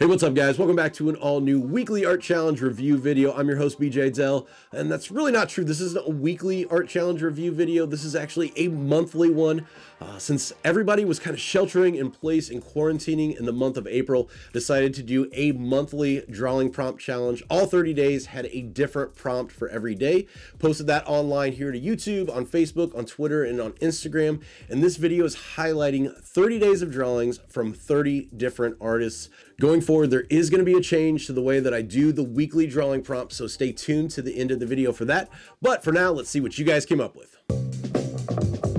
Hey, what's up, guys? Welcome back to an all new weekly art challenge review video. I'm your host, BeeJayDeL, and that's really not true. This isn't a weekly art challenge review video. This is actually a monthly one. Uh, since everybody was kind of sheltering in place and quarantining in the month of April, decided to do a monthly drawing prompt challenge. All 30 days had a different prompt for every day. Posted that online here to YouTube, on Facebook, on Twitter, and on Instagram. And this video is highlighting 30 days of drawings from 30 different artists. Going forward, there is going to be a change to the way that I do the weekly drawing prompt, so stay tuned to the end of the video for that. But for now, let's see what you guys came up with.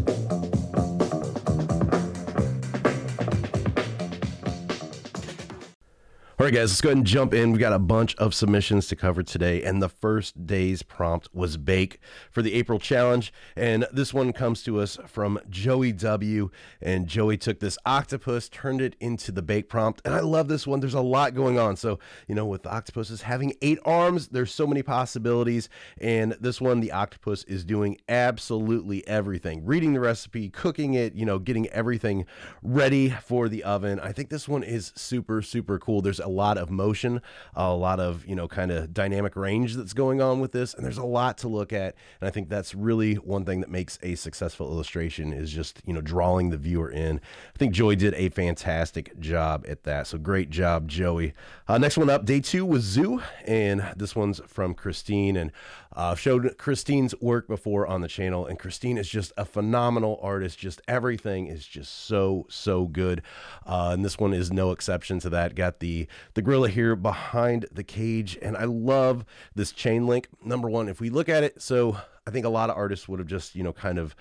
All right, guys, let's go ahead and jump in. We've got a bunch of submissions to cover today, and the first day's prompt was bake for the April challenge. And this one comes to us from Joey W. And Joey took this octopus, turned it into the bake prompt. And I love this one. There's a lot going on. So, you know, with octopuses having eight arms, there's so many possibilities. And this one, the octopus is doing absolutely everything reading the recipe, cooking it, you know, getting everything ready for the oven. I think this one is super, super cool. There's a lot of motion, a lot of, you know, kind of dynamic range that's going on with this. And there's a lot to look at. And I think that's really one thing that makes a successful illustration is just, you know, drawing the viewer in. I think Joey did a fantastic job at that. So great job, Joey. Uh, next one up, day two was Zoo. And this one's from Christine. And uh, showed Christine's work before on the channel. And Christine is just a phenomenal artist. Just everything is just so, so good. Uh, and this one is no exception to that. Got the the gorilla here behind the cage. And I love this chain link. Number one, if we look at it, so I think a lot of artists would have just, you know, kind of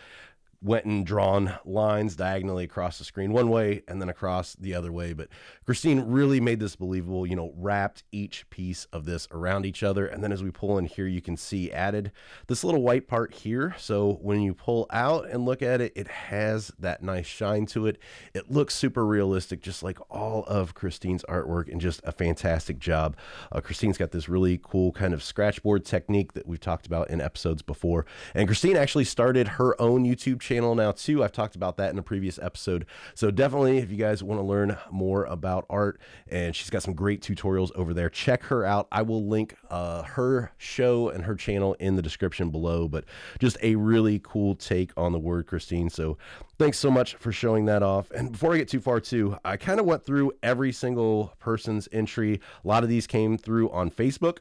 went and drawn lines diagonally across the screen one way and then across the other way. But Christine really made this believable, you know, wrapped each piece of this around each other. And then as we pull in here, you can see added this little white part here. So when you pull out and look at it, it has that nice shine to it. It looks super realistic, just like all of Christine's artwork and just a fantastic job. Uh, Christine's got this really cool kind of scratchboard technique that we've talked about in episodes before. And Christine actually started her own YouTube channel channel now too. I've talked about that in a previous episode. So definitely, if you guys want to learn more about art, and she's got some great tutorials over there, check her out. I will link uh, her show and her channel in the description below. But just a really cool take on the word, Christine. So thanks so much for showing that off. And before I get too far, too, I kind of went through every single person's entry. A lot of these came through on Facebook.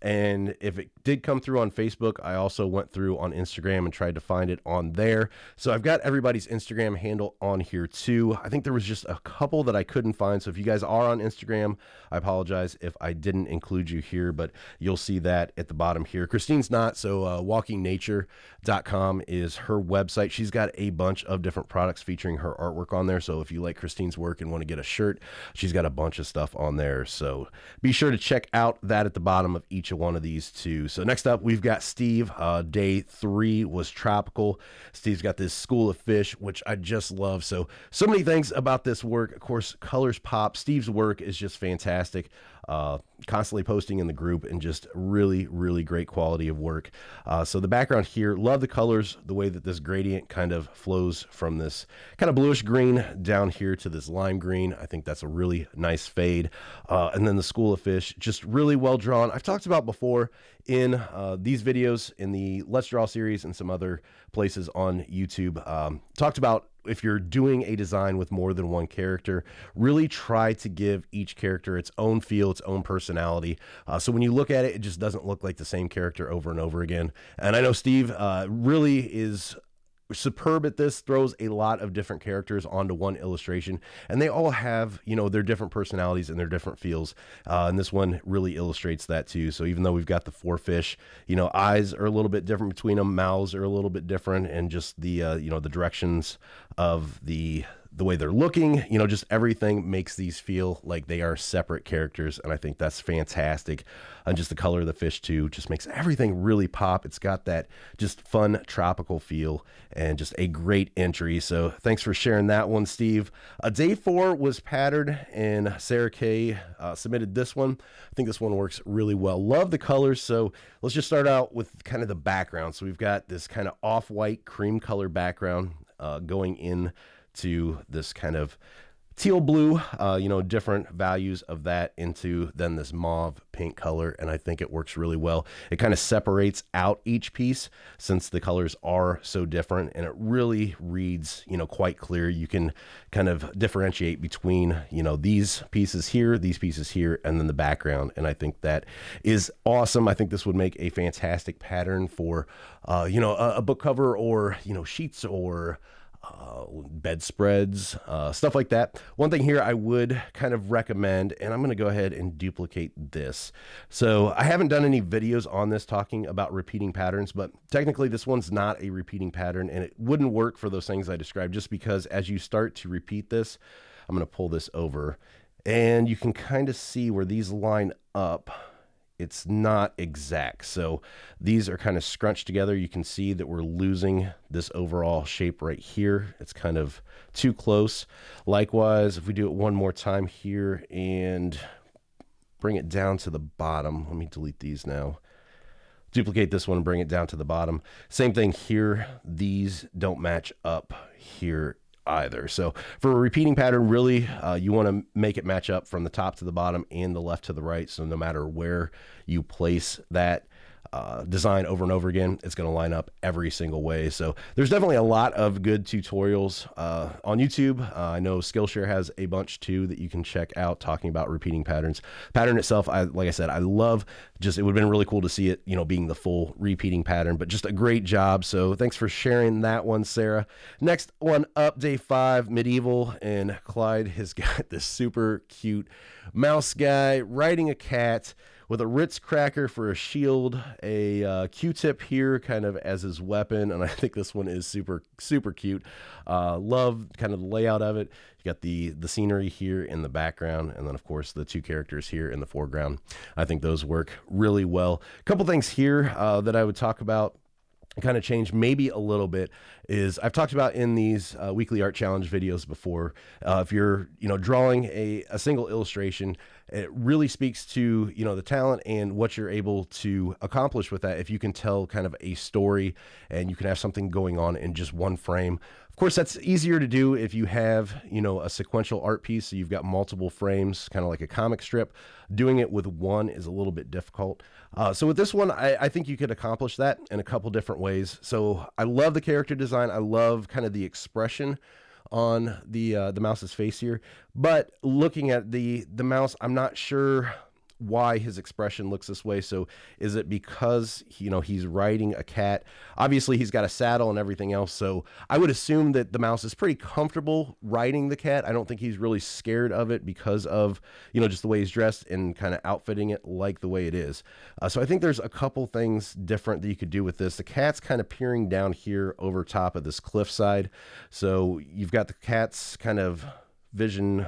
And if it did come through on Facebook, I also went through on Instagram and tried to find it on there. So I've got everybody's Instagram handle on here too. I think there was just a couple that I couldn't find. So if you guys are on Instagram, I apologize if I didn't include you here, but you'll see that at the bottom here. Christine's not. So uh, walkingnature.com is her website. She's got a bunch of different products featuring her artwork on there. So if you like Christine's work and want to get a shirt, she's got a bunch of stuff on there. So be sure to check out that at the bottom of each each one of these two. So next up, we've got Steve. Uh, day three was tropical. Steve's got this school of fish, which I just love. So so many things about this work. Of course, colors pop. Steve's work is just fantastic uh, constantly posting in the group and just really, really great quality of work. Uh, so the background here, love the colors, the way that this gradient kind of flows from this kind of bluish green down here to this lime green. I think that's a really nice fade. Uh, and then the school of fish, just really well drawn. I've talked about before in uh, these videos in the Let's Draw series and some other places on YouTube, um, talked about if you're doing a design with more than one character, really try to give each character its own feel, its own personality. Uh, so when you look at it, it just doesn't look like the same character over and over again. And I know Steve uh, really is superb at this throws a lot of different characters onto one illustration and they all have you know their different personalities and their different feels uh, and this one really illustrates that too. So even though we've got the four fish you know eyes are a little bit different between them mouths are a little bit different and just the uh, you know the directions of the the way they're looking, you know, just everything makes these feel like they are separate characters. And I think that's fantastic. And just the color of the fish, too, just makes everything really pop. It's got that just fun tropical feel and just a great entry. So thanks for sharing that one, Steve. Uh, day four was patterned, and Sarah Kay uh, submitted this one. I think this one works really well. Love the colors. So let's just start out with kind of the background. So we've got this kind of off white cream color background uh, going in to this kind of teal blue, uh, you know, different values of that into then this mauve pink color. And I think it works really well. It kind of separates out each piece since the colors are so different and it really reads, you know, quite clear. You can kind of differentiate between, you know, these pieces here, these pieces here, and then the background. And I think that is awesome. I think this would make a fantastic pattern for, uh, you know, a, a book cover or, you know, sheets or, uh, bedspreads, uh, stuff like that. One thing here I would kind of recommend, and I'm going to go ahead and duplicate this. So I haven't done any videos on this talking about repeating patterns, but technically this one's not a repeating pattern and it wouldn't work for those things I described just because as you start to repeat this, I'm going to pull this over and you can kind of see where these line up it's not exact. So these are kind of scrunched together. You can see that we're losing this overall shape right here. It's kind of too close. Likewise, if we do it one more time here and bring it down to the bottom, let me delete these now. Duplicate this one and bring it down to the bottom. Same thing here. These don't match up here either. So for a repeating pattern, really, uh, you want to make it match up from the top to the bottom and the left to the right. So no matter where you place that, uh, design over and over again, it's going to line up every single way. So there's definitely a lot of good tutorials uh, on YouTube. Uh, I know Skillshare has a bunch too that you can check out talking about repeating patterns. Pattern itself, I like I said, I love. Just it would have been really cool to see it, you know, being the full repeating pattern. But just a great job. So thanks for sharing that one, Sarah. Next one up, day five, medieval, and Clyde has got this super cute mouse guy riding a cat with a Ritz cracker for a shield, a uh, Q-tip here kind of as his weapon, and I think this one is super super cute. Uh, love kind of the layout of it. You got the the scenery here in the background, and then of course the two characters here in the foreground. I think those work really well. A couple things here uh, that I would talk about kind of change maybe a little bit is I've talked about in these uh, weekly art challenge videos before. Uh, if you're you know drawing a, a single illustration, it really speaks to you know the talent and what you're able to accomplish with that. If you can tell kind of a story and you can have something going on in just one frame. Of course, that's easier to do if you have you know a sequential art piece. So you've got multiple frames, kind of like a comic strip. Doing it with one is a little bit difficult. Uh, so with this one, I, I, think you could accomplish that in a couple different ways. So I love the character design. I love kind of the expression on the uh, the mouse's face here. But looking at the the mouse, I'm not sure why his expression looks this way. So is it because you know he's riding a cat? Obviously, he's got a saddle and everything else. So I would assume that the mouse is pretty comfortable riding the cat. I don't think he's really scared of it because of you know just the way he's dressed and kind of outfitting it like the way it is. Uh, so I think there's a couple things different that you could do with this. The cat's kind of peering down here over top of this cliffside. So you've got the cat's kind of vision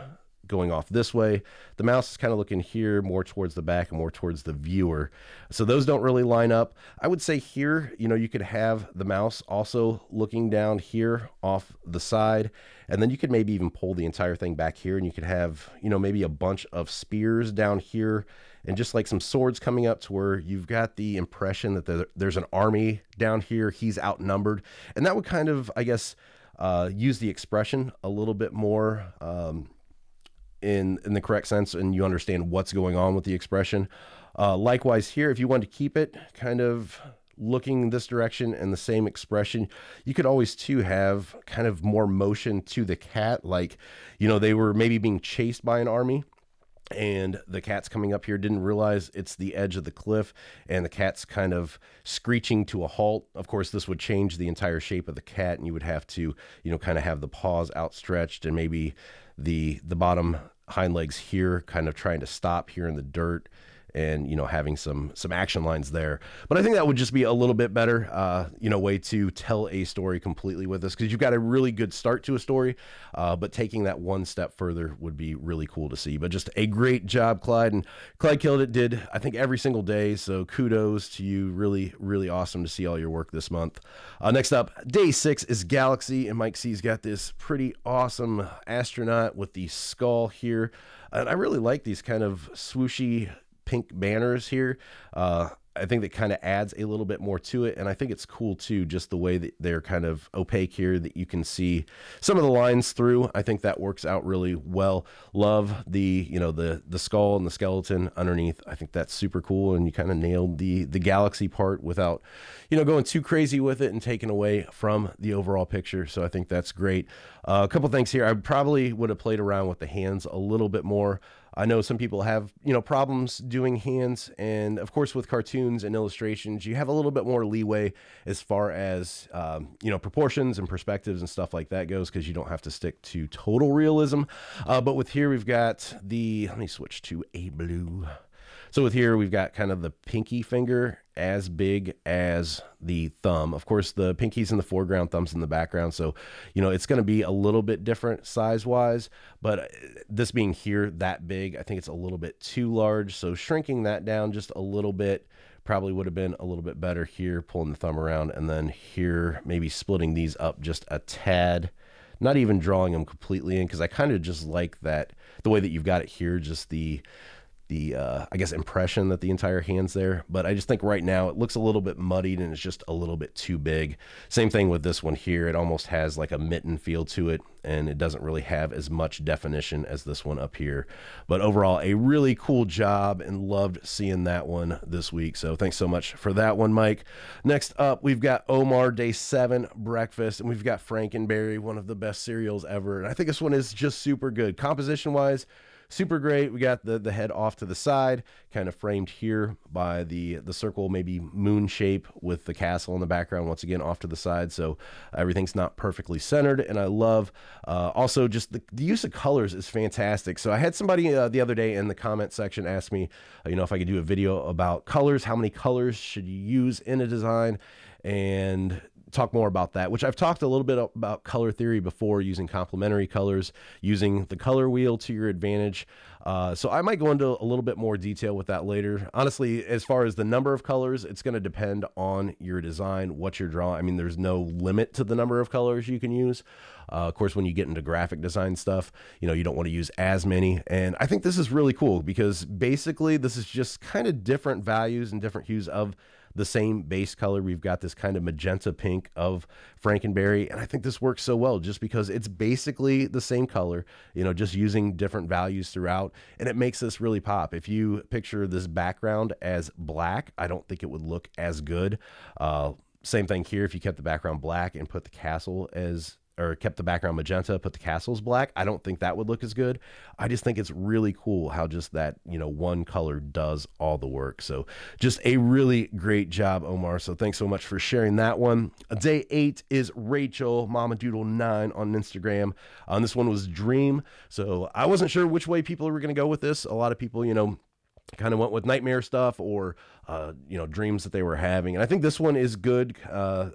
going off this way. The mouse is kind of looking here more towards the back and more towards the viewer. So those don't really line up. I would say here, you know, you could have the mouse also looking down here off the side. And then you could maybe even pull the entire thing back here and you could have, you know, maybe a bunch of spears down here and just like some swords coming up to where you've got the impression that there's an army down here. He's outnumbered. And that would kind of, I guess, uh, use the expression a little bit more. Um, in in the correct sense and you understand what's going on with the expression. Uh, likewise here, if you want to keep it kind of looking this direction and the same expression, you could always too have kind of more motion to the cat, like you know they were maybe being chased by an army and the cat's coming up here didn't realize it's the edge of the cliff and the cat's kind of screeching to a halt of course this would change the entire shape of the cat and you would have to you know kind of have the paws outstretched and maybe the the bottom hind legs here kind of trying to stop here in the dirt and you know having some some action lines there. But i think that would just be a little bit better uh, you know way to tell a story completely with this because you've got a really good start to a story uh, but taking that one step further would be really cool to see. But just a great job clyde and clyde killed it did i think every single day. So kudos to you. Really really awesome to see all your work this month. Uh, next up day six is galaxy and mike c's got this pretty awesome astronaut with the skull here. And i really like these kind of swooshy pink banners here. Uh, I think that kind of adds a little bit more to it. And I think it's cool too, just the way that they're kind of opaque here that you can see some of the lines through. I think that works out really well. Love the, you know, the the skull and the skeleton underneath. I think that's super cool. And you kind of nailed the the galaxy part without, you know, going too crazy with it and taking away from the overall picture. So I think that's great. Uh, a couple things here. I probably would have played around with the hands a little bit more. I know some people have, you know, problems doing hands, and of course, with cartoons and illustrations, you have a little bit more leeway as far as, um, you know, proportions and perspectives and stuff like that goes, because you don't have to stick to total realism. Uh, but with here, we've got the. Let me switch to a blue. So with here, we've got kind of the pinky finger as big as the thumb. Of course, the pinky's in the foreground, thumb's in the background. So, you know, it's going to be a little bit different size wise, but uh, this being here that big, I think it's a little bit too large. So shrinking that down just a little bit probably would have been a little bit better here, pulling the thumb around and then here, maybe splitting these up just a tad not even drawing them completely in because I kind of just like that the way that you've got it here, just the the uh, I guess impression that the entire hand's there. But I just think right now it looks a little bit muddied and it's just a little bit too big. Same thing with this one here. It almost has like a mitten feel to it, and it doesn't really have as much definition as this one up here. But overall, a really cool job and loved seeing that one this week. So thanks so much for that one, Mike. Next up, we've got Omar Day Seven Breakfast, and we've got Frankenberry, one of the best cereals ever. And I think this one is just super good composition wise super great. We got the the head off to the side, kind of framed here by the the circle, maybe moon shape with the castle in the background. Once again, off to the side, so everything's not perfectly centered. And I love uh, also just the, the, use of colors is fantastic. So I had somebody uh, the other day in the comment section ask me, uh, you know, if I could do a video about colors. How many colors should you use in a design? And talk more about that, which I've talked a little bit about color theory before, using complementary colors, using the color wheel to your advantage. Uh, so I might go into a little bit more detail with that later. Honestly, as far as the number of colors, it's going to depend on your design, what you're drawing. I mean, there's no limit to the number of colors you can use. Uh, of course, when you get into graphic design stuff, you know, you don't want to use as many. And I think this is really cool because basically this is just kind of different values and different hues of the same base color. We've got this kind of magenta pink of Frankenberry. And I think this works so well just because it's basically the same color, you know, just using different values throughout. And it makes this really pop. If you picture this background as black, I don't think it would look as good. Uh, same thing here. If you kept the background black and put the castle as or kept the background magenta, put the castles black, I don't think that would look as good. I just think it's really cool how just that, you know, one color does all the work. So just a really great job, Omar. So thanks so much for sharing that one. Day eight is Rachel, Mama Doodle 9 on Instagram. Um, this one was Dream. So I wasn't sure which way people were going to go with this. A lot of people, you know, kind of went with nightmare stuff or uh, you know dreams that they were having and i think this one is good uh,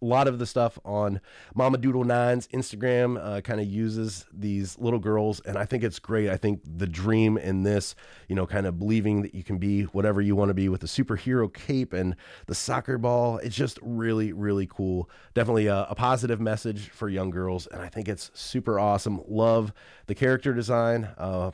a lot of the stuff on Mama Doodle Nine's Instagram uh, kind of uses these little girls, and I think it's great. I think the dream in this, you know, kind of believing that you can be whatever you want to be with the superhero cape and the soccer ball, it's just really, really cool. Definitely a, a positive message for young girls, and I think it's super awesome. Love the character design. Uh,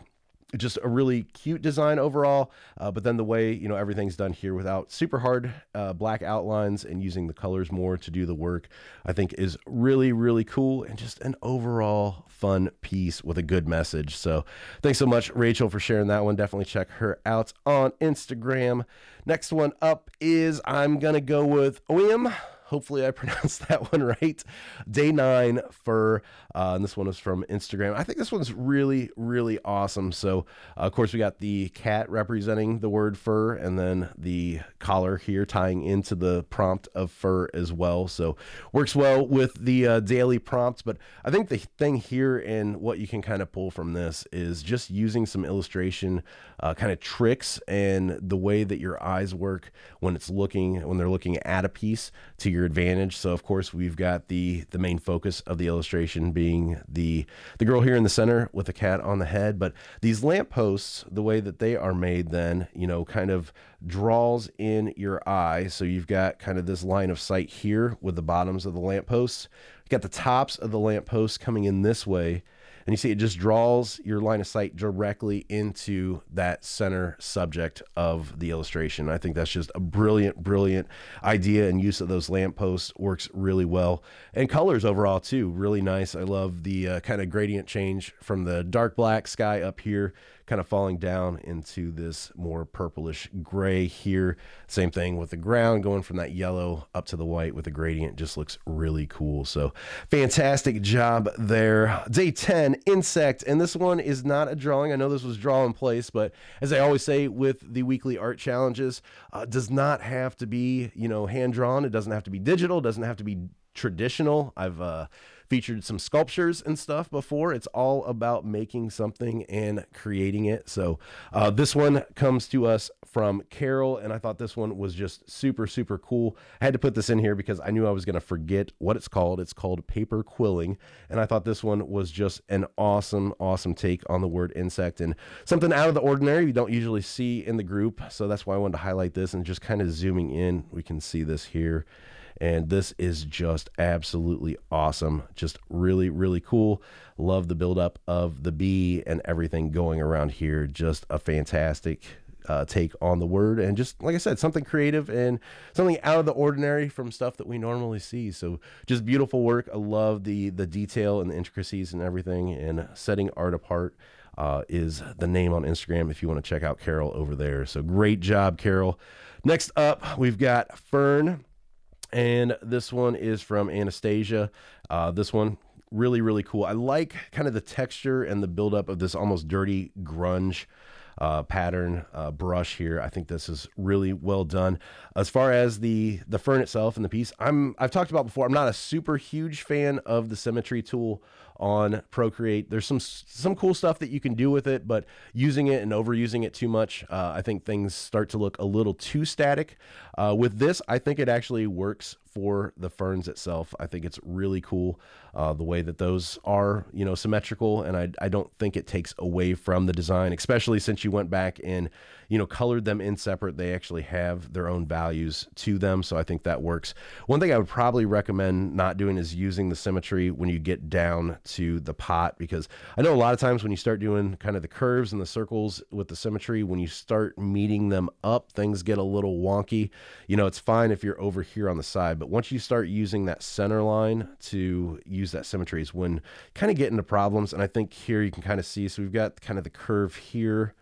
just a really cute design overall. Uh, but then the way you know everything's done here without super hard uh, black outlines and using the colors more to do the work, I think is really really cool and just an overall fun piece with a good message. So thanks so much, Rachel, for sharing that one. Definitely check her out on Instagram. Next one up is I'm gonna go with OEM. Hopefully, I pronounced that one right. Day nine fur. uh, and this one is from Instagram. I think this one's really, really awesome. So, uh, of course, we got the cat representing the word fur, and then the collar here tying into the prompt of fur as well. So, works well with the uh, daily prompts. But I think the thing here and what you can kind of pull from this is just using some illustration uh, kind of tricks and the way that your eyes work when it's looking, when they're looking at a piece to your your advantage. So of course we've got the the main focus of the illustration being the the girl here in the center with the cat on the head. But these lampposts, the way that they are made, then you know, kind of draws in your eye. So you've got kind of this line of sight here with the bottoms of the lampposts. You got the tops of the lampposts coming in this way and you see it just draws your line of sight directly into that center subject of the illustration. I think that's just a brilliant, brilliant idea and use of those lampposts works really well. And colors overall too, really nice. I love the uh, kind of gradient change from the dark black sky up here kind of falling down into this more purplish gray here. Same thing with the ground going from that yellow up to the white with the gradient just looks really cool. So fantastic job there. Day 10, insect. And this one is not a drawing. I know this was draw in place, but as I always say with the weekly art challenges, uh, does not have to be, you know, hand drawn. It doesn't have to be digital. It doesn't have to be traditional. I've, uh, featured some sculptures and stuff before. It's all about making something and creating it. So uh, this one comes to us from Carol, and I thought this one was just super, super cool. I had to put this in here because I knew I was going to forget what it's called. It's called paper quilling, and I thought this one was just an awesome, awesome take on the word insect and something out of the ordinary we don't usually see in the group. So that's why I wanted to highlight this and just kind of zooming in, we can see this here. And this is just absolutely awesome. Just really, really cool. Love the buildup of the bee and everything going around here. Just a fantastic uh, take on the word and just like I said, something creative and something out of the ordinary from stuff that we normally see. So just beautiful work. I love the the detail and the intricacies and everything and setting art apart. Uh, is the name on Instagram if you want to check out Carol over there. So great job, Carol. Next up, we've got Fern and this one is from Anastasia. Uh, this one really really cool. I like kind of the texture and the buildup of this almost dirty grunge uh, pattern uh, brush here. I think this is really well done. As far as the the fern itself and the piece, I'm I've talked about before. I'm not a super huge fan of the symmetry tool on Procreate. There's some some cool stuff that you can do with it, but using it and overusing it too much, uh, I think things start to look a little too static. Uh, with this, I think it actually works for the ferns itself. I think it's really cool uh, the way that those are, you know, symmetrical, and I, I don't think it takes away from the design, especially since you went back and you know colored them in separate. They actually have their own values to them, so I think that works. One thing I would probably recommend not doing is using the symmetry when you get down to the pot, because I know a lot of times when you start doing kind of the curves and the circles with the symmetry, when you start meeting them up, things get a little wonky. You know, it's fine if you're over here on the side but once you start using that center line to use that symmetry is when kind of get into problems. And I think here you can kind of see, so we've got kind of the curve here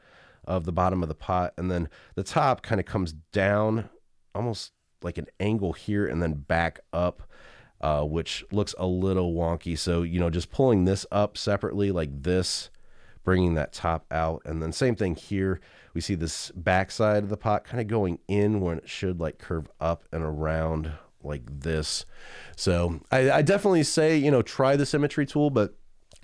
of the bottom of the pot. And then the top kind of comes down almost like an angle here and then back up. Uh, which looks a little wonky. So, you know, just pulling this up separately like this, bringing that top out. And then same thing here. We see this back side of the pot kind of going in when it should like curve up and around like this. So I, I definitely say, you know, try the symmetry tool, but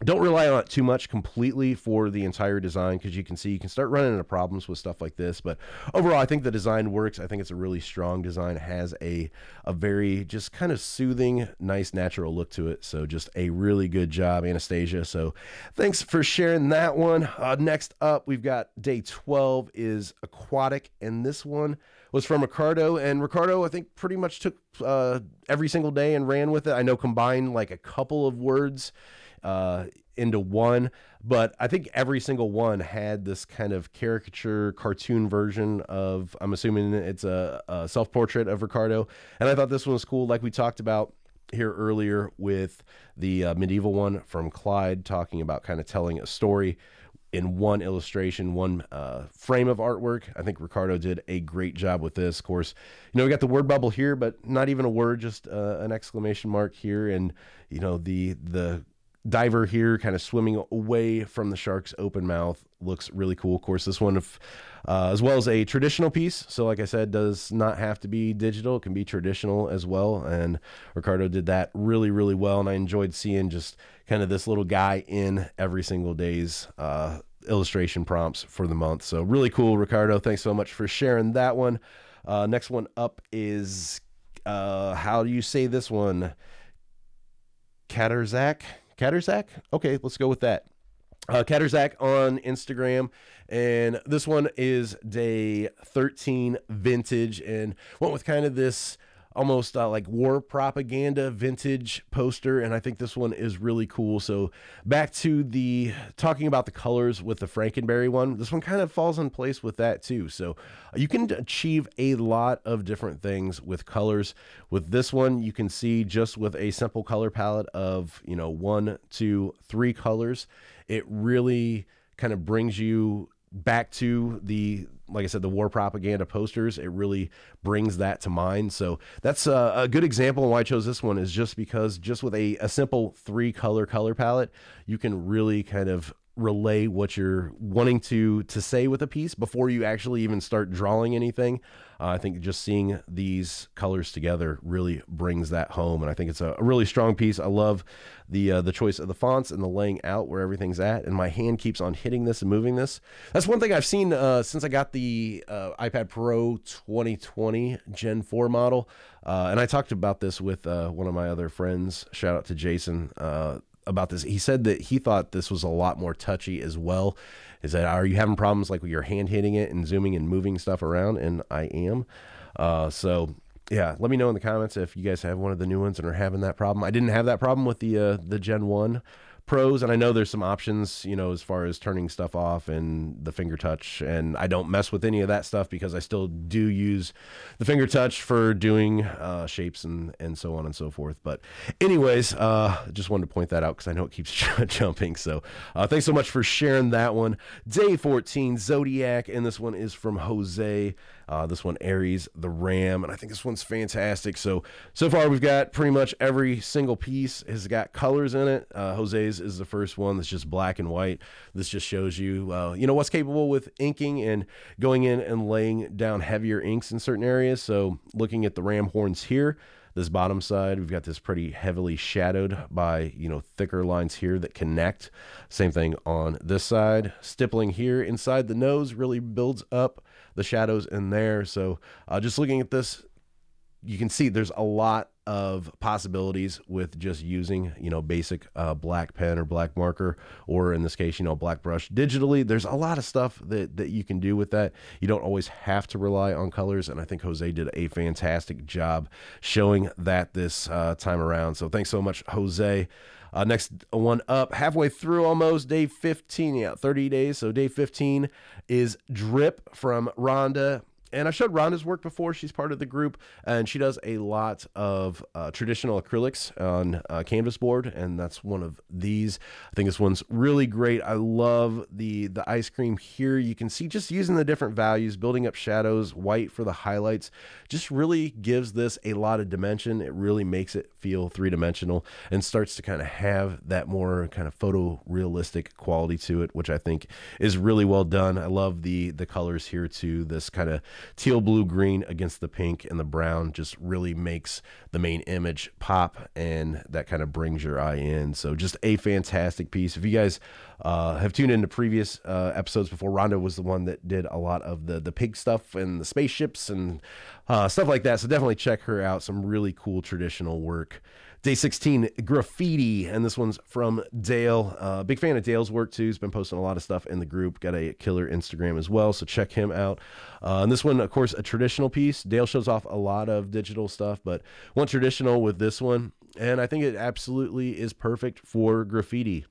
don't rely on it too much completely for the entire design because you can see you can start running into problems with stuff like this but overall i think the design works. I think it's a really strong design. It has a a very just kind of soothing nice natural look to it. So just a really good job anastasia. So thanks for sharing that one. Uh, next up we've got day 12 is aquatic and this one was from Ricardo, and Ricardo I think pretty much took uh, every single day and ran with it. I know combined like a couple of words uh, into one, but I think every single one had this kind of caricature cartoon version of. I'm assuming it's a, a self portrait of Ricardo, and I thought this one was cool. Like we talked about here earlier with the uh, medieval one from Clyde, talking about kind of telling a story in one illustration, one uh, frame of artwork. I think Ricardo did a great job with this. Of course, you know, we got the word bubble here, but not even a word, just uh, an exclamation mark here. And, you know, the, the, diver here kind of swimming away from the shark's open mouth looks really cool of course this one if, uh, as well as a traditional piece so like i said does not have to be digital it can be traditional as well and ricardo did that really really well and i enjoyed seeing just kind of this little guy in every single day's uh, illustration prompts for the month. So really cool, Ricardo. Thanks so much for sharing that one. Uh, next one up is uh, how do you say this one? Catterzak? Catterzak? Okay, let's go with that. Uh, Catterzak on Instagram. And this one is day 13 vintage and went with kind of this almost uh, like war propaganda vintage poster, and I think this one is really cool. So back to the talking about the colors with the Frankenberry one, this one kind of falls in place with that too. So you can achieve a lot of different things with colors. With this one, you can see just with a simple color palette of you know one, two, three colors, it really kind of brings you back to the like I said, the war propaganda posters, it really brings that to mind. So that's a, a, good example of why I chose this one is just because just with a, a simple three color color palette, you can really kind of relay what you're wanting to to say with a piece before you actually even start drawing anything. Uh, I think just seeing these colors together really brings that home, and I think it's a, really strong piece. I love the uh, the choice of the fonts and the laying out where everything's at, and my hand keeps on hitting this and moving this. That's one thing I've seen uh, since I got the uh, iPad Pro 2020 Gen 4 model, uh, and I talked about this with uh, one of my other friends. Shout out to Jason about this. He said that he thought this was a lot more touchy as well. Is that are you having problems like with your hand hitting it and zooming and moving stuff around? And I am. Uh, so yeah, let me know in the comments if you guys have one of the new ones and are having that problem. I didn't have that problem with the uh, the Gen One pros and i know there's some options you know as far as turning stuff off and the finger touch and i don't mess with any of that stuff because i still do use the finger touch for doing uh, shapes and and so on and so forth. But anyways uh just wanted to point that out because i know it keeps jumping. So uh, thanks so much for sharing that one. Day 14 zodiac and this one is from jose uh, this one, Aries, the Ram, and I think this one's fantastic. So so far we've got pretty much every single piece has got colors in it. Uh, Jose's is the first one that's just black and white. This just shows you uh, you know what's capable with inking and going in and laying down heavier inks in certain areas. So looking at the ram horns here this bottom side we've got this pretty heavily shadowed by you know thicker lines here that connect same thing on this side stippling here inside the nose really builds up the shadows in there. So uh, just looking at this, you can see there's a lot of possibilities with just using you know basic uh, black pen or black marker or in this case you know black brush digitally. There's a lot of stuff that that you can do with that. You don't always have to rely on colors and i think jose did a fantastic job showing that this uh, time around. So thanks so much jose uh, next one up, halfway through almost, day 15. Yeah, 30 days. So day 15 is Drip from Rhonda and I showed Rhonda's work before. She's part of the group, and she does a lot of uh, traditional acrylics on uh, canvas board, and that's one of these. I think this one's really great. I love the the ice cream here. You can see just using the different values, building up shadows, white for the highlights, just really gives this a lot of dimension. It really makes it feel three dimensional and starts to kind of have that more kind of photorealistic quality to it, which I think is really well done. I love the the colors here too. This kind of teal blue green against the pink and the brown just really makes the main image pop and that kind of brings your eye in. So just a fantastic piece. If you guys uh, have tuned into previous uh, episodes before, Rhonda was the one that did a lot of the the pig stuff and the spaceships and uh, stuff like that. So definitely check her out. Some really cool traditional work. Day 16, Graffiti, and this one's from Dale. Uh, big fan of Dale's work too. He's been posting a lot of stuff in the group. Got a killer Instagram as well, so check him out. Uh, and this one, of course, a traditional piece. Dale shows off a lot of digital stuff, but one traditional with this one, and I think it absolutely is perfect for graffiti.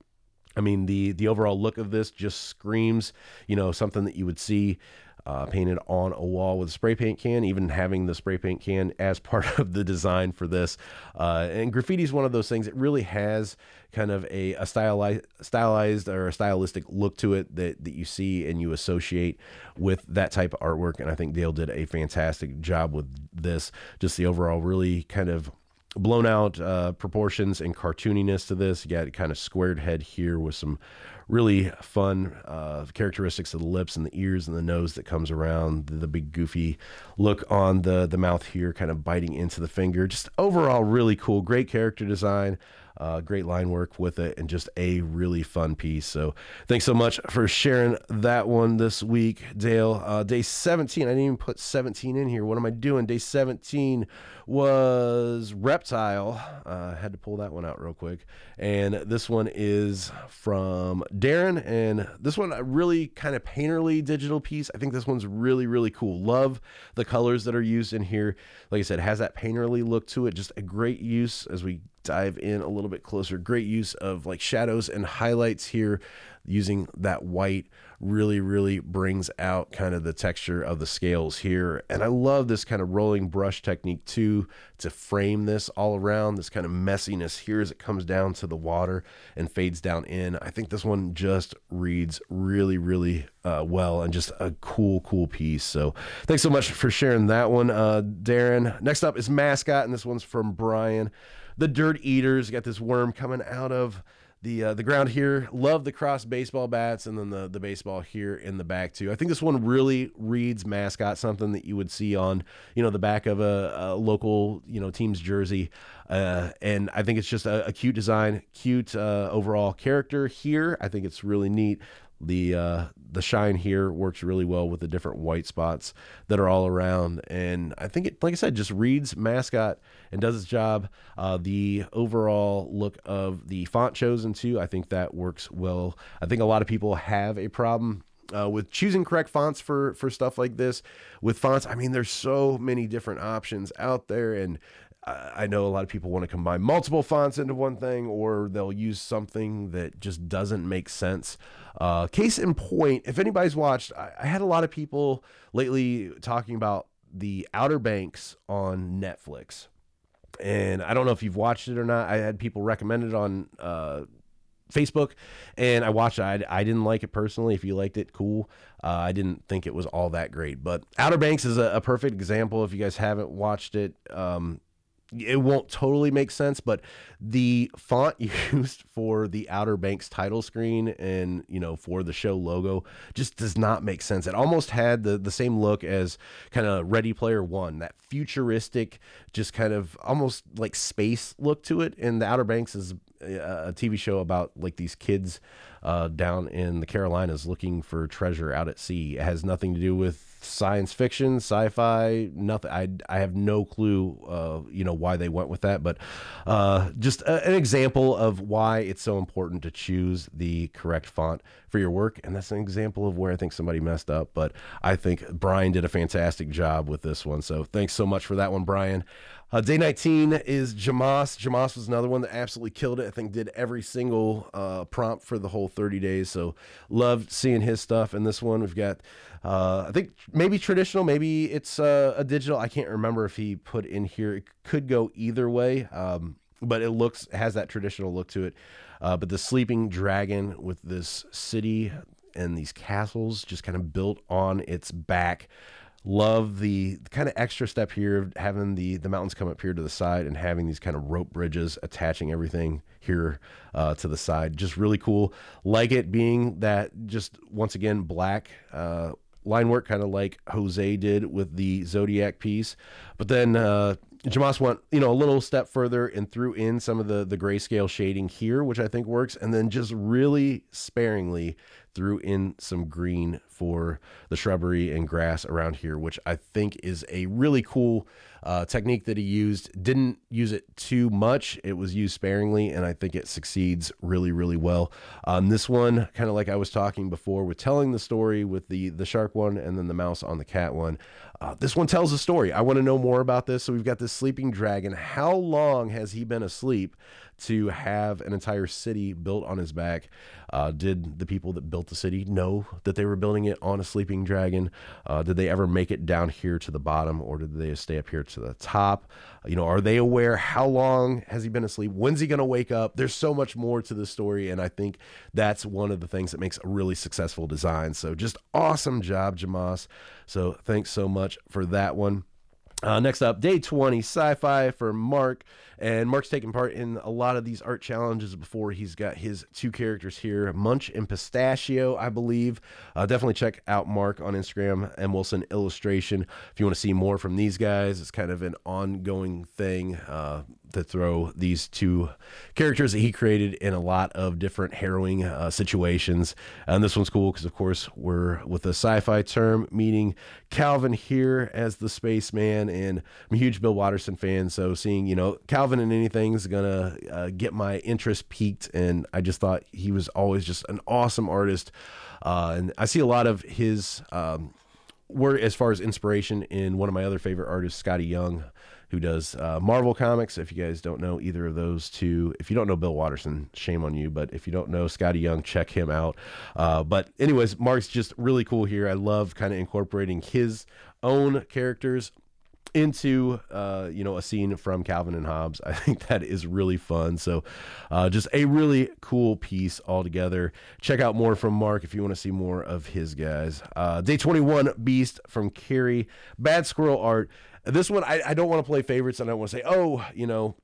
I mean, the the overall look of this just screams, you know, something that you would see uh, painted on a wall with a spray paint can, even having the spray paint can as part of the design for this. Uh, and graffiti is one of those things. It really has kind of a, a stylized, stylized or a stylistic look to it that, that you see and you associate with that type of artwork. And I think Dale did a fantastic job with this. Just the overall really kind of blown out uh, proportions and cartooniness to this. You got kind of squared head here with some really fun uh, characteristics of the lips and the ears and the nose that comes around. The, the, big goofy look on the the mouth here, kind of biting into the finger. Just overall, really cool. Great character design. Uh, great line work with it and just a really fun piece. So thanks so much for sharing that one this week, Dale. Uh, day 17, I didn't even put 17 in here. What am I doing? Day 17 was Reptile. Uh, I had to pull that one out real quick. And this one is from Darren. And this one, a really kind of painterly digital piece. I think this one's really, really cool. Love the colors that are used in here. Like I said, has that painterly look to it. Just a great use as we dive in a little bit closer. Great use of like shadows and highlights here using that white really really brings out kind of the texture of the scales here. And i love this kind of rolling brush technique too to frame this all around this kind of messiness here as it comes down to the water and fades down in. I think this one just reads really really uh, well and just a cool cool piece. So thanks so much for sharing that one uh, darren. Next up is mascot and this one's from brian the dirt eaters got this worm coming out of the uh, the ground here. Love the cross baseball bats and then the the baseball here in the back too. I think this one really reads mascot, something that you would see on you know the back of a, a local you know team's jersey. Uh, and I think it's just a, a cute design, cute uh, overall character here. I think it's really neat the uh, the shine here works really well with the different white spots that are all around. And i think it like i said just reads mascot and does its job. Uh, the overall look of the font chosen too i think that works well. I think a lot of people have a problem uh, with choosing correct fonts for for stuff like this. With fonts i mean there's so many different options out there and I know a lot of people want to combine multiple fonts into one thing, or they'll use something that just doesn't make sense. Uh, case in point, if anybody's watched, I, I, had a lot of people lately talking about the Outer Banks on Netflix. And I don't know if you've watched it or not. I had people recommend it on uh, Facebook, and I watched it. I, I, didn't like it personally. If you liked it, cool. Uh, I didn't think it was all that great. But Outer Banks is a, a perfect example. If you guys haven't watched it, um, it won't totally make sense, but the font used for the Outer Banks title screen and you know for the show logo just does not make sense. It almost had the the same look as kind of Ready Player One, that futuristic, just kind of almost like space look to it. And the Outer Banks is uh, a TV show about like these kids uh, down in the Carolinas looking for treasure out at sea. It has nothing to do with science fiction, sci-fi, nothing. I, I have no clue, uh, you know, why they went with that, but uh, just a, an example of why it's so important to choose the correct font for your work. And that's an example of where I think somebody messed up, but I think Brian did a fantastic job with this one. So thanks so much for that one, Brian. Uh, day 19 is Jamas. Jamas was another one that absolutely killed it. I think did every single uh, prompt for the whole 30 days. So loved seeing his stuff. And this one, we've got, uh, I think maybe traditional, maybe it's uh, a digital. I can't remember if he put in here. It could go either way, um, but it looks has that traditional look to it. Uh, but the sleeping dragon with this city and these castles just kind of built on its back love the kind of extra step here of having the the mountains come up here to the side and having these kind of rope bridges attaching everything here uh, to the side. Just really cool. Like it being that just once again black uh, line work kind of like jose did with the zodiac piece. But then uh, Jamas went, you know, a little step further and threw in some of the the grayscale shading here, which I think works, and then just really sparingly threw in some green for the shrubbery and grass around here, which I think is a really cool uh, technique that he used. Didn't use it too much; it was used sparingly, and I think it succeeds really, really well. On this one, kind of like I was talking before with telling the story with the the shark one and then the mouse on the cat one. Uh, this one tells a story. I want to know more about this. So we've got this sleeping dragon. How long has he been asleep to have an entire city built on his back? Uh, did the people that built the city know that they were building it on a sleeping dragon? Uh, did they ever make it down here to the bottom, or did they stay up here to the top? You know, are they aware? How long has he been asleep? When's he going to wake up? There's so much more to the story, and I think that's one of the things that makes a really successful design. So just awesome job, Jamas. So thanks so much for that one. Uh, next up, day 20 sci fi for Mark. And Mark's taken part in a lot of these art challenges before. He's got his two characters here, Munch and Pistachio, I believe. Uh, definitely check out Mark on Instagram, M. Wilson Illustration. If you want to see more from these guys, it's kind of an ongoing thing. Uh, to throw these two characters that he created in a lot of different harrowing uh, situations. And this one's cool because, of course, we're with a sci fi term, meaning Calvin here as the spaceman. And I'm a huge Bill Watterson fan. So seeing, you know, Calvin in anything is to uh, get my interest piqued. And I just thought he was always just an awesome artist. Uh, and I see a lot of his. Um, work as far as inspiration in one of my other favorite artists, Skottie Young who does uh, Marvel comics. If you guys don't know either of those two, if you don't know Bill Watterson, shame on you. But if you don't know Skottie Young, check him out. Uh, but anyways, Mark's just really cool here. I love kind of incorporating his own characters into uh, you know a scene from Calvin and Hobbes. I think that is really fun. So uh, just a really cool piece altogether. Check out more from Mark if you want to see more of his guys. Uh, Day 21 Beast from Carrie. Bad Squirrel Art. This one, I, I don't want to play favorites, and I don't want to say, oh, you know,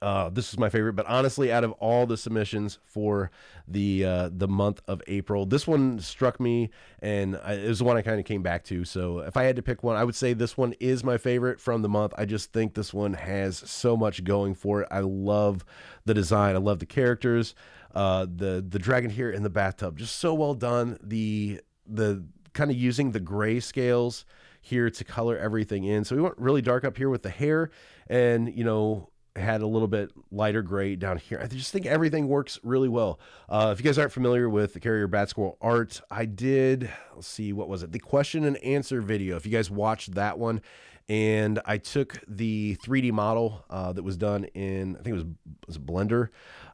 uh, this is my favorite, but honestly, out of all the submissions for the uh, the month of April, this one struck me, and I, it was the one I kind of came back to. So, if I had to pick one, I would say this one is my favorite from the month. I just think this one has so much going for it. I love the design. I love the characters. Uh, the the dragon here in the bathtub, just so well done. The the kind of using the gray scales here to color everything in. So we went really dark up here with the hair and, you know, had a little bit lighter gray down here. I just think everything works really well. Uh, if you guys aren't familiar with the Carrier Bad Squirrel art, I did, let's see, what was it? The question and answer video. If you guys watched that one, and I took the 3D model uh, that was done in, I think it was, was Blender,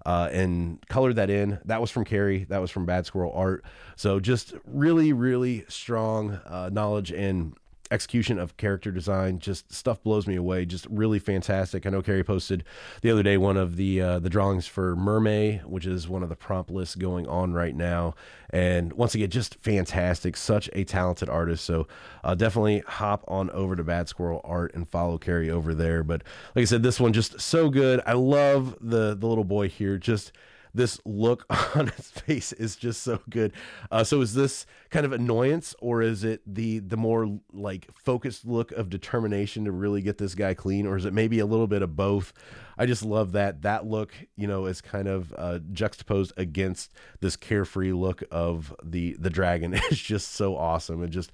uh, and colored that in. That was from Carrie. That was from Bad Squirrel Art. So just really, really strong uh, knowledge and execution of character design just stuff blows me away just really fantastic. I know carrie posted the other day one of the uh, the drawings for mermaid which is one of the prompt lists going on right now. And once again just fantastic such a talented artist. So uh, definitely hop on over to bad squirrel art and follow carrie over there. But like i said this one just so good. I love the the little boy here. Just this look on his face is just so good. Uh, so is this kind of annoyance, or is it the the more like focused look of determination to really get this guy clean, or is it maybe a little bit of both? I just love that that look, you know, is kind of uh, juxtaposed against this carefree look of the the dragon. It's just so awesome and just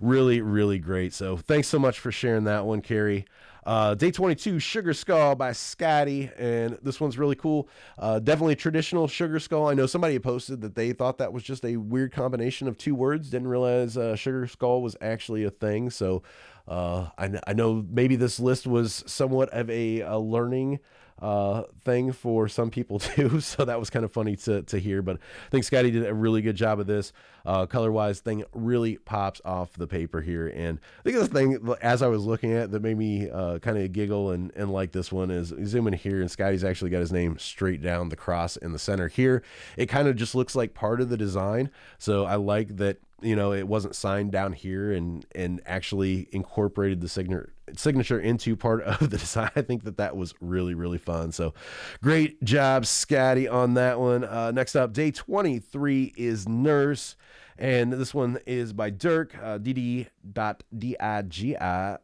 really really great. So thanks so much for sharing that one, Carrie. Uh, Day 22, Sugar Skull by Skottie. And this one's really cool. Uh, definitely traditional Sugar Skull. I know somebody posted that they thought that was just a weird combination of two words. Didn't realize uh, Sugar Skull was actually a thing. So uh, I, I know maybe this list was somewhat of a, a learning uh, thing for some people too. So that was kind of funny to, to hear. But I think Skottie did a really good job of this. Uh, color wise, thing really pops off the paper here. And I think the thing as I was looking at that made me uh, kind of giggle and, and like this one is zoom in here, and Skottie's actually got his name straight down the cross in the center here. It kind of just looks like part of the design. So I like that you know it wasn't signed down here and and actually incorporated the signature signature into part of the design. I think that that was really really fun. So great job skottie on that one. Uh, next up day 23 is nurse and this one is by dirk uh, dd.digi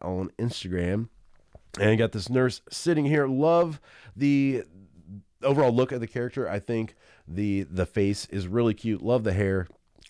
on instagram. And got this nurse sitting here. Love the overall look of the character. I think the the face is really cute. Love the hair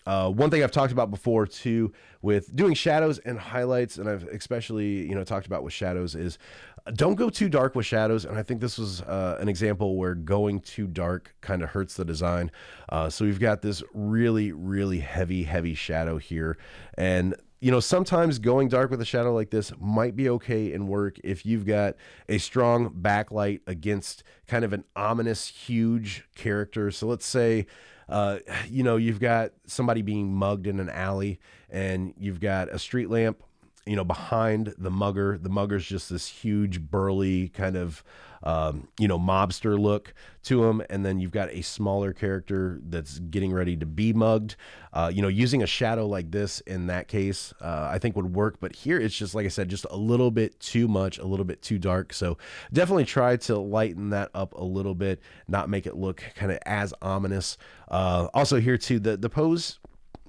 uh, one thing I've talked about before too, with doing shadows and highlights, and I've especially you know talked about with shadows is uh, don't go too dark with shadows. And I think this was uh, an example where going too dark kind of hurts the design. Uh, so we've got this really really heavy heavy shadow here, and you know, sometimes going dark with a shadow like this might be okay and work if you've got a strong backlight against kind of an ominous, huge character. So let's say uh, you know, you've got somebody being mugged in an alley, and you've got a street lamp you know, behind the mugger. The mugger's just this huge, burly kind of, um, you know, mobster look to him. And then you've got a smaller character that's getting ready to be mugged. Uh, you know, using a shadow like this in that case, uh, I think would work. But here it's just, like I said, just a little bit too much, a little bit too dark. So definitely try to lighten that up a little bit, not make it look kind of as ominous. Uh, also, here too, the, the pose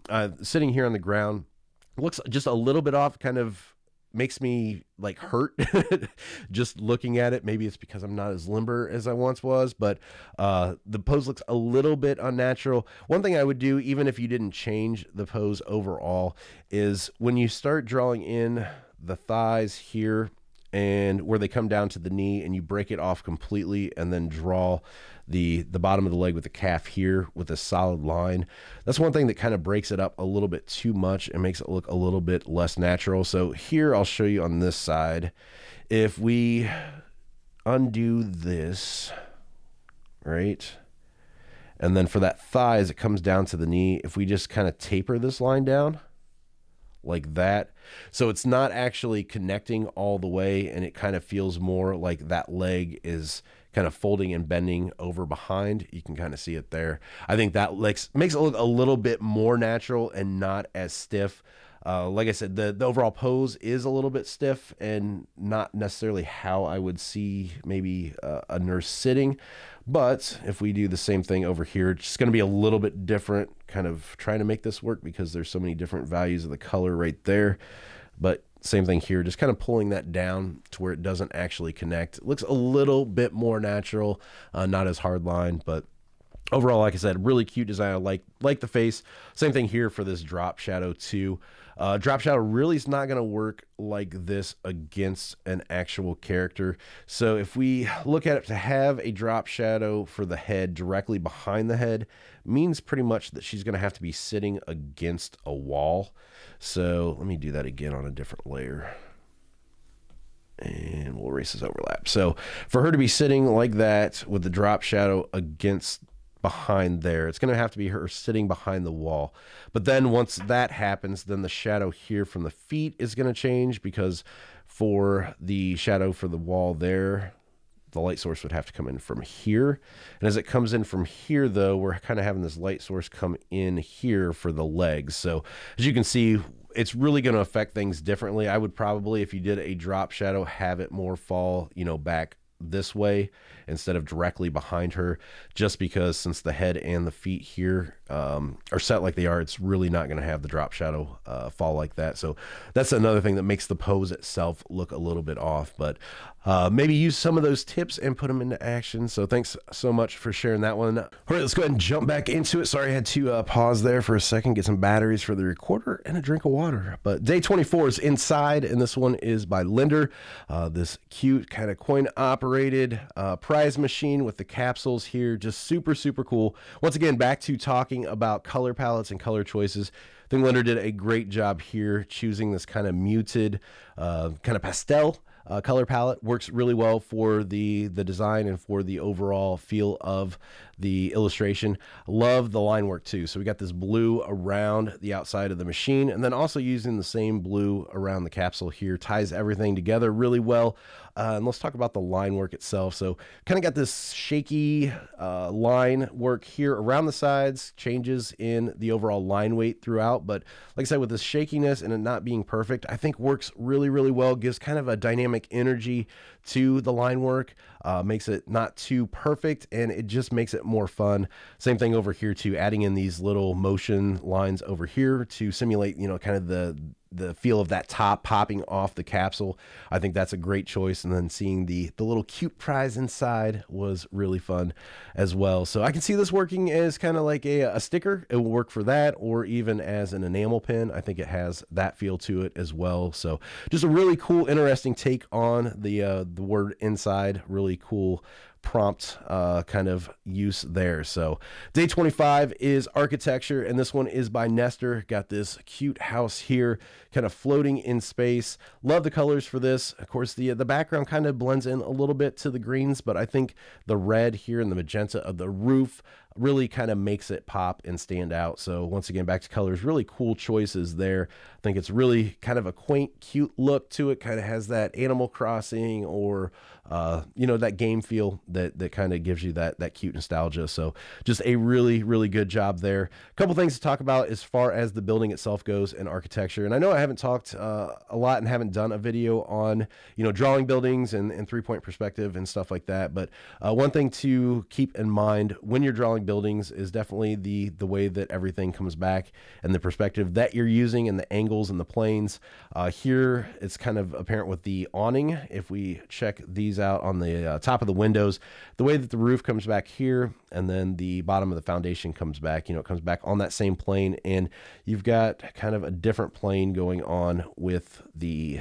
uh, sitting here on the ground looks just a little bit off, kind of makes me like hurt just looking at it. Maybe it's because I'm not as limber as I once was, but uh, the pose looks a little bit unnatural. One thing I would do, even if you didn't change the pose overall, is when you start drawing in the thighs here and where they come down to the knee and you break it off completely and then draw the the bottom of the leg with the calf here with a solid line. That's one thing that kind of breaks it up a little bit too much and makes it look a little bit less natural. So here I'll show you on this side. If we undo this, right? And then for that thigh, as it comes down to the knee, if we just kind of taper this line down like that, so it's not actually connecting all the way, and it kind of feels more like that leg is kind of folding and bending over behind. You can kind of see it there. I think that makes makes it look a little bit more natural and not as stiff. Uh, like I said, the, the overall pose is a little bit stiff and not necessarily how I would see maybe uh, a nurse sitting. But if we do the same thing over here, it's going to be a little bit different, kind of trying to make this work because there's so many different values of the color right there. But same thing here, just kind of pulling that down to where it doesn't actually connect. It looks a little bit more natural, uh, not as hard line, but overall, like I said, really cute design. I like like the face. Same thing here for this drop shadow too. Uh, drop shadow really is not going to work like this against an actual character. So if we look at it to have a drop shadow for the head directly behind the head means pretty much that she's going to have to be sitting against a wall. So let me do that again on a different layer and we'll erase this overlap. So for her to be sitting like that with the drop shadow against behind there. It's going to have to be her sitting behind the wall. But then once that happens, then the shadow here from the feet is going to change because for the shadow for the wall there, the light source would have to come in from here. And as it comes in from here, though, we're kind of having this light source come in here for the legs. So as you can see, it's really going to affect things differently. I would probably, if you did a drop shadow, have it more fall, you know, back this way instead of directly behind her just because since the head and the feet here um, are set like they are it's really not going to have the drop shadow uh, fall like that so that's another thing that makes the pose itself look a little bit off but uh, maybe use some of those tips and put them into action. So thanks so much for sharing that one. All right, let's go ahead and jump back into it. Sorry, I had to uh, pause there for a second, get some batteries for the recorder and a drink of water. But day 24 is inside, and this one is by Lender. Uh, this cute kind of coin operated uh, prize machine with the capsules here. Just super, super cool. Once again, back to talking about color palettes and color choices. I think Lender did a great job here choosing this kind of muted, uh, kind of pastel uh, color palette works really well for the the design and for the overall feel of the illustration. Love the line work too. So we got this blue around the outside of the machine and then also using the same blue around the capsule here ties everything together really well. Uh, and let's talk about the line work itself. So kind of got this shaky uh, line work here around the sides, changes in the overall line weight throughout. But like I said, with this shakiness and it not being perfect, I think works really, really well. Gives kind of a dynamic energy to the line work, uh, makes it not too perfect, and it just makes it more fun. Same thing over here too, adding in these little motion lines over here to simulate, you know, kind of the the feel of that top popping off the capsule. I think that's a great choice. And then seeing the the little cute prize inside was really fun as well. So I can see this working as kind of like a, a sticker. It will work for that, or even as an enamel pin. I think it has that feel to it as well. So just a really cool, interesting take on the uh, the word inside. Really cool prompt uh, kind of use there. So day 25 is architecture, and this one is by Nestor. Got this cute house here, kind of floating in space. Love the colors for this. Of course, the the background kind of blends in a little bit to the greens, but I think the red here and the magenta of the roof really kind of makes it pop and stand out. So once again, back to colors, really cool choices there. I think it's really kind of a quaint, cute look to it. Kind of has that Animal Crossing or uh, you know that game feel that that kind of gives you that that cute nostalgia. So just a really really good job there. A couple things to talk about as far as the building itself goes and architecture. And I know I haven't talked uh, a lot and haven't done a video on you know drawing buildings and, and three point perspective and stuff like that. But uh, one thing to keep in mind when you're drawing buildings is definitely the the way that everything comes back and the perspective that you're using and the angles and the planes. Uh, here it's kind of apparent with the awning. If we check these out on the uh, top of the windows, the way that the roof comes back here and then the bottom of the foundation comes back, you know, it comes back on that same plane and you've got kind of a different plane going on with the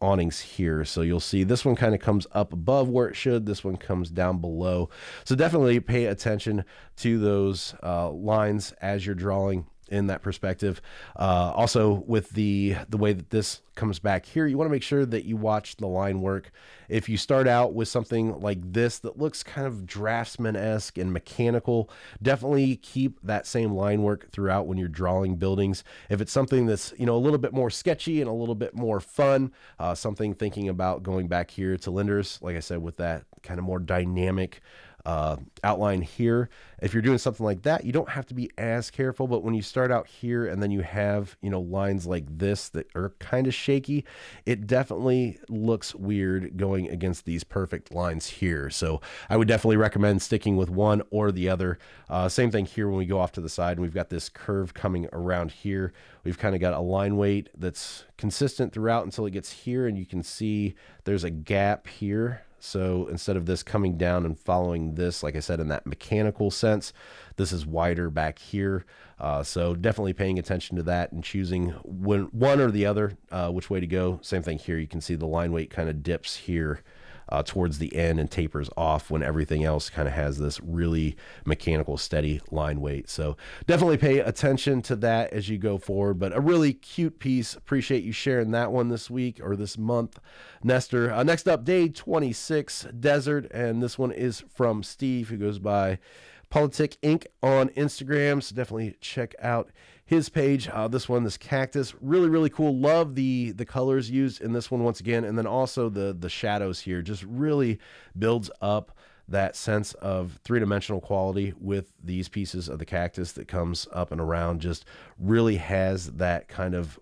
awnings here. So you'll see this one kind of comes up above where it should. This one comes down below. So definitely pay attention to those uh, lines as you're drawing in that perspective. Uh, also, with the the way that this comes back here, you want to make sure that you watch the line work. If you start out with something like this that looks kind of draftsman esque and mechanical, definitely keep that same line work throughout when you're drawing buildings. If it's something that's you know a little bit more sketchy and a little bit more fun, uh, something thinking about going back here to lenders, like I said, with that kind of more dynamic uh, outline here. If you're doing something like that, you don't have to be as careful. But when you start out here and then you have, you know, lines like this that are kind of shaky, it definitely looks weird going against these perfect lines here. So I would definitely recommend sticking with one or the other. Uh, same thing here when we go off to the side and we've got this curve coming around here. We've kind of got a line weight that's consistent throughout until it gets here and you can see there's a gap here so instead of this coming down and following this, like I said, in that mechanical sense, this is wider back here. Uh, so definitely paying attention to that and choosing when, one or the other, uh, which way to go. Same thing here. You can see the line weight kind of dips here uh, towards the end and tapers off when everything else kind of has this really mechanical, steady line weight. So definitely pay attention to that as you go forward. But a really cute piece. Appreciate you sharing that one this week or this month, Nestor. Uh, next up, day 26, Desert. And this one is from Steve, who goes by Politic Inc. on Instagram. So definitely check out his page. Uh, this one, this cactus, really really cool. Love the the colors used in this one once again, and then also the the shadows here. Just really builds up that sense of three dimensional quality with these pieces of the cactus that comes up and around. Just really has that kind of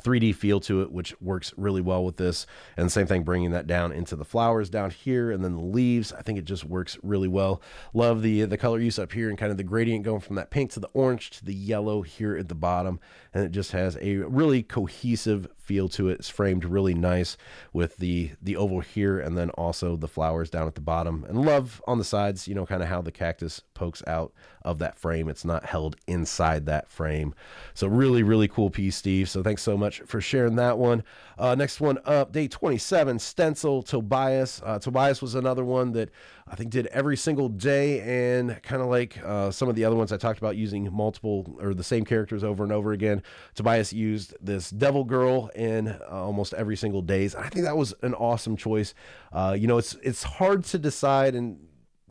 3D feel to it, which works really well with this. And the same thing, bringing that down into the flowers down here and then the leaves. I think it just works really well. Love the the color use up here and kind of the gradient going from that pink to the orange to the yellow here at the bottom. And it just has a really cohesive feel to it. It's framed really nice with the the oval here and then also the flowers down at the bottom. And love on the sides, you know, kind of how the cactus pokes out of that frame. It's not held inside that frame. So really, really cool piece, Steve. So thanks so much for sharing that one. Uh, next one up, day 27, Stencil Tobias. Uh, Tobias was another one that I think did every single day and kind of like uh, some of the other ones I talked about using multiple or the same characters over and over again. Tobias used this Devil Girl in uh, almost every single days. I think that was an awesome choice. Uh, you know, it's it's hard to decide and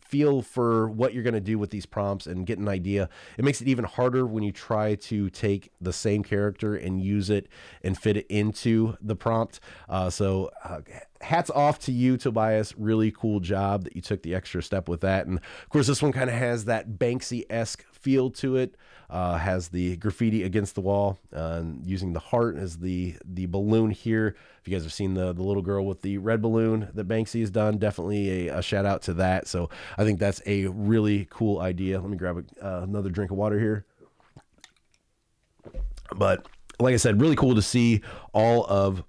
feel for what you're going to do with these prompts and get an idea. It makes it even harder when you try to take the same character and use it and fit it into the prompt. Uh, so, uh, hats off to you, Tobias. Really cool job that you took the extra step with that. And of course, this one kind of has that Banksy esque feel to it. Uh, has the graffiti against the wall, uh, using the heart as the the balloon here. If you guys have seen the the little girl with the red balloon that Banksy has done, definitely a, a shout out to that. So I think that's a really cool idea. Let me grab a, uh, another drink of water here. But like I said, really cool to see all of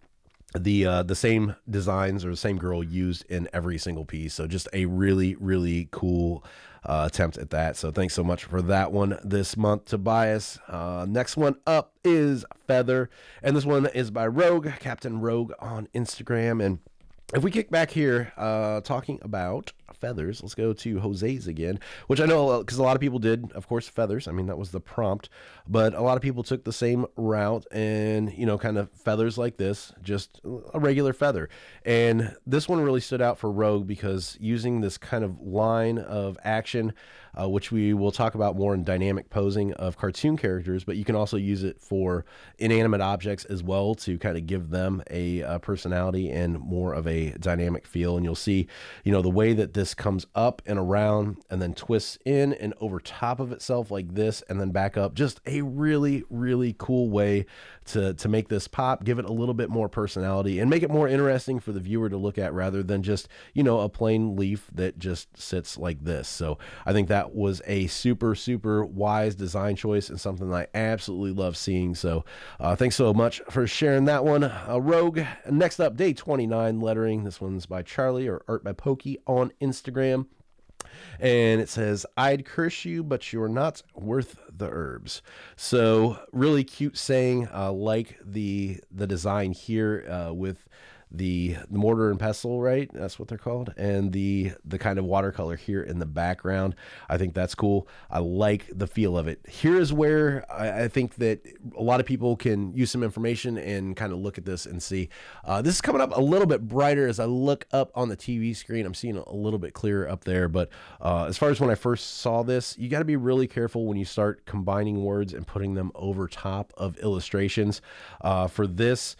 the uh, the same designs or the same girl used in every single piece. So just a really really cool uh, attempt at that. So thanks so much for that one this month, Tobias. Uh, next one up is Feather, and this one is by Rogue, Captain Rogue on Instagram. And if we kick back here, uh, talking about feathers. Let's go to Jose's again, which I know because a lot of people did, of course, feathers. I mean, that was the prompt, but a lot of people took the same route and, you know, kind of feathers like this, just a regular feather. And this one really stood out for Rogue because using this kind of line of action, uh, which we will talk about more in dynamic posing of cartoon characters, but you can also use it for inanimate objects as well to kind of give them a, a personality and more of a dynamic feel. And you'll see, you know, the way that this comes up and around and then twists in and over top of itself like this and then back up. Just a really, really cool way to, to make this pop, give it a little bit more personality and make it more interesting for the viewer to look at rather than just, you know, a plain leaf that just sits like this. So I think that was a super, super wise design choice and something I absolutely love seeing. So uh, thanks so much for sharing that one. Uh, Rogue, next up, day 29 lettering. This one's by Charlie or Art by Pokey on Instagram. And it says, I'd curse you, but you're not worth the herbs. So really cute saying, uh, like the the design here uh, with the, the mortar and pestle, right? That's what they're called, and the the kind of watercolor here in the background. I think that's cool. I like the feel of it. Here is where I, I think that a lot of people can use some information and kind of look at this and see. Uh, this is coming up a little bit brighter as I look up on the TV screen. I'm seeing a little bit clearer up there, but uh, as far as when I first saw this, you got to be really careful when you start combining words and putting them over top of illustrations. Uh, for this,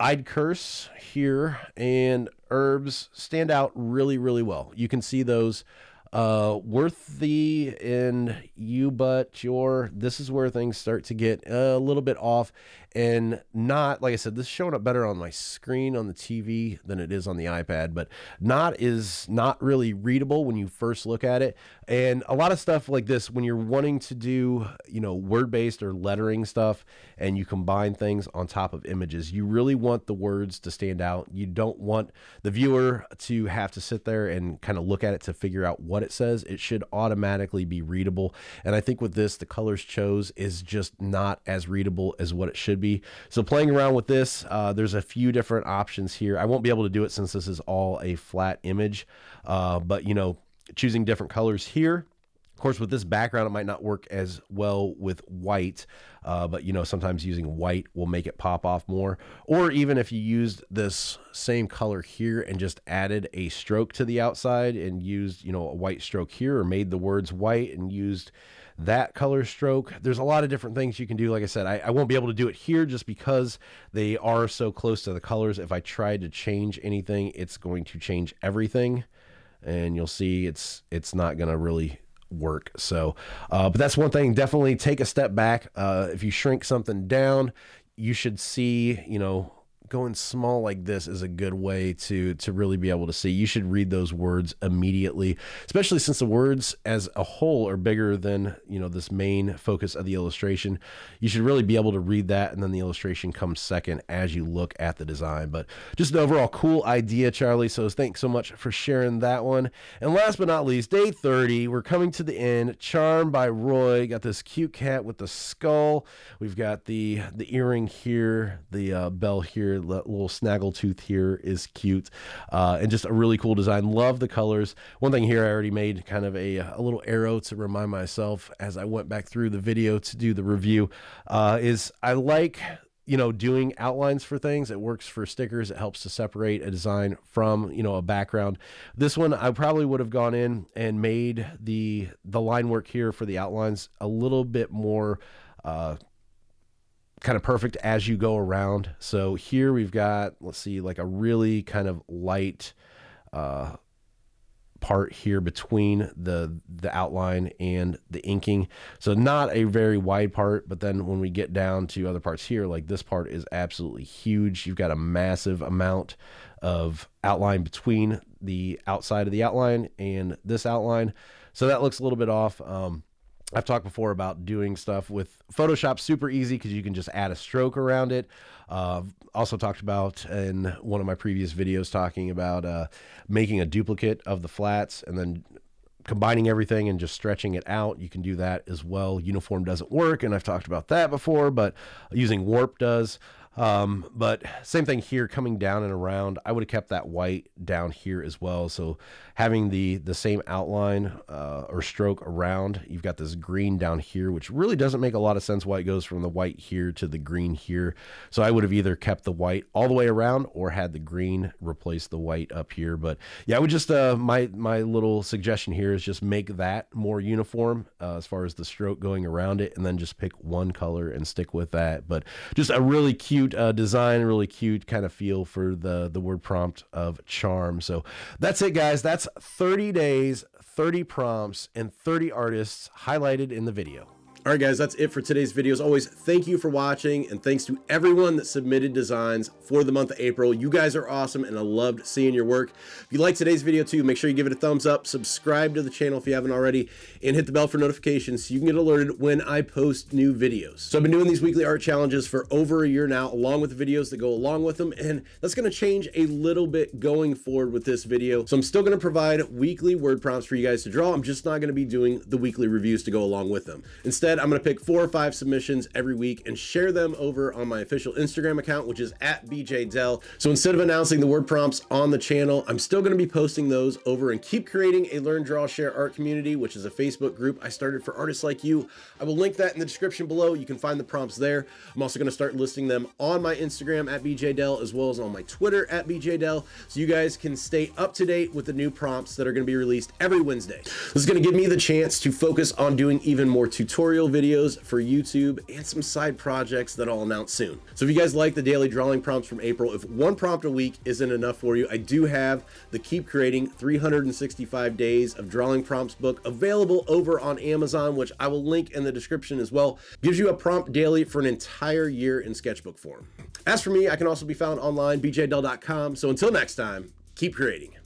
I'd curse here and herbs stand out really, really well. You can see those uh, worth the in you, but your this is where things start to get a little bit off and not like I said, this is showing up better on my screen on the TV than it is on the iPad, but not is not really readable when you first look at it. And a lot of stuff like this, when you're wanting to do, you know, word based or lettering stuff and you combine things on top of images, you really want the words to stand out. You don't want the viewer to have to sit there and kind of look at it to figure out what it says. It should automatically be readable. And I think with this, the colors chose is just not as readable as what it should be. So playing around with this, uh, there's a few different options here. I won't be able to do it since this is all a flat image, uh, but you know, choosing different colors here. Of course, with this background, it might not work as well with white, uh, but you know, sometimes using white will make it pop off more. Or even if you used this same color here and just added a stroke to the outside and used, you know, a white stroke here or made the words white and used that color stroke. There's a lot of different things you can do. Like I said, I, I, won't be able to do it here just because they are so close to the colors. If I tried to change anything, it's going to change everything. And you'll see it's it's not going to really work. So, uh, but that's one thing. Definitely take a step back. Uh, if you shrink something down, you should see, you know, going small like this is a good way to to really be able to see. You should read those words immediately, especially since the words as a whole are bigger than you know this main focus of the illustration. You should really be able to read that, and then the illustration comes second as you look at the design. But just an overall cool idea, Charlie. So thanks so much for sharing that one. And last but not least, day 30. We're coming to the end. Charm by Roy. Got this cute cat with the skull. We've got the the earring here, the uh, bell here little snaggletooth here is cute, uh, and just a really cool design. Love the colors. One thing here, I already made kind of a, a little arrow to remind myself as I went back through the video to do the review. Uh, is I like you know doing outlines for things it works for stickers it helps to separate a design from you know a background this one i probably would have gone in and made the the line work here for the outlines a little bit more uh, kind of perfect as you go around. So here we've got, let's see, like a really kind of light uh, part here between the the outline and the inking. So not a very wide part, but then when we get down to other parts here, like this part is absolutely huge. You've got a massive amount of outline between the outside of the outline and this outline. So that looks a little bit off. Um, I've talked before about doing stuff with Photoshop super easy because you can just add a stroke around it. Uh, also talked about in one of my previous videos talking about uh, making a duplicate of the flats and then combining everything and just stretching it out. You can do that as well. Uniform doesn't work, and I've talked about that before, but using warp does. Um, but same thing here, coming down and around. I would have kept that white down here as well. So having the the same outline uh, or stroke around, you've got this green down here, which really doesn't make a lot of sense why it goes from the white here to the green here. So I would have either kept the white all the way around or had the green replace the white up here. But yeah, I would just uh, my my little suggestion here is just make that more uniform uh, as far as the stroke going around it, and then just pick one color and stick with that. But just a really cute uh, design, really cute kind of feel for the the word prompt of charm. So that's it, guys. That's 30 days, 30 prompts, and 30 artists highlighted in the video. All right, guys, that's it for today's video. As always, thank you for watching, and thanks to everyone that submitted designs for the month of April. You guys are awesome, and I loved seeing your work. If you like today's video too, make sure you give it a thumbs up, subscribe to the channel if you haven't already, and hit the bell for notifications so you can get alerted when I post new videos. So I've been doing these weekly art challenges for over a year now, along with the videos that go along with them, and that's going to change a little bit going forward with this video. So I'm still going to provide weekly word prompts for you guys to draw. I'm just not going to be doing the weekly reviews to go along with them. Instead, I'm going to pick four or five submissions every week and share them over on my official Instagram account, which is at BeeJayDeL. So instead of announcing the word prompts on the channel, I'm still going to be posting those over and keep creating a Learn, Draw, Share art community, which is a Facebook group I started for artists like you. I will link that in the description below. You can find the prompts there. I'm also going to start listing them on my Instagram at BeeJayDeL as well as on my Twitter at BeeJayDeL so you guys can stay up to date with the new prompts that are going to be released every Wednesday. This is going to give me the chance to focus on doing even more tutorials tutorial videos for YouTube and some side projects that I'll announce soon. So if you guys like the daily drawing prompts from April, if one prompt a week isn't enough for you, I do have the Keep Creating 365 Days of Drawing Prompts book available over on Amazon, which I will link in the description as well. Gives you a prompt daily for an entire year in sketchbook form. As for me, I can also be found online, beejaydel.com. So until next time, keep creating.